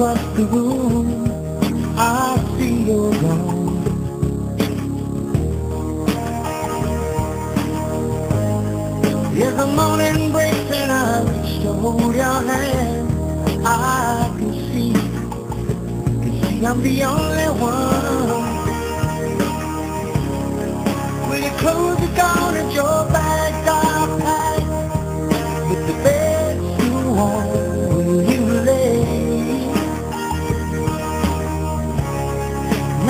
across the room, I see you're gone. As the morning breaks and I reach to hold your hand, I can see, can see I'm the only one.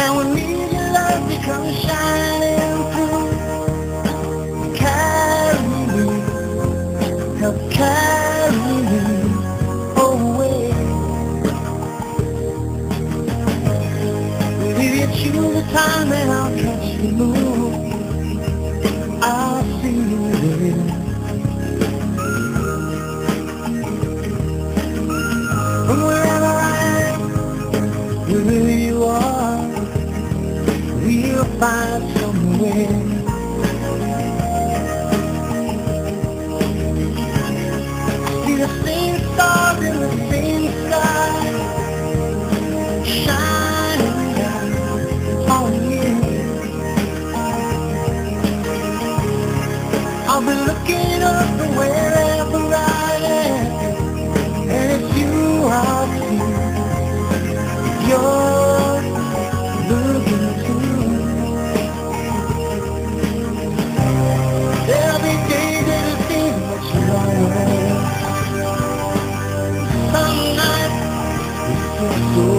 Now when me your love becomes shining through, carry me, help carry me away. If you choose the time and I'll catch the moon, I'll see you there. From wherever I am, we'll find somewhere. See the same stars in the same sky, shining down on you. I'll be looking up from wherever longer.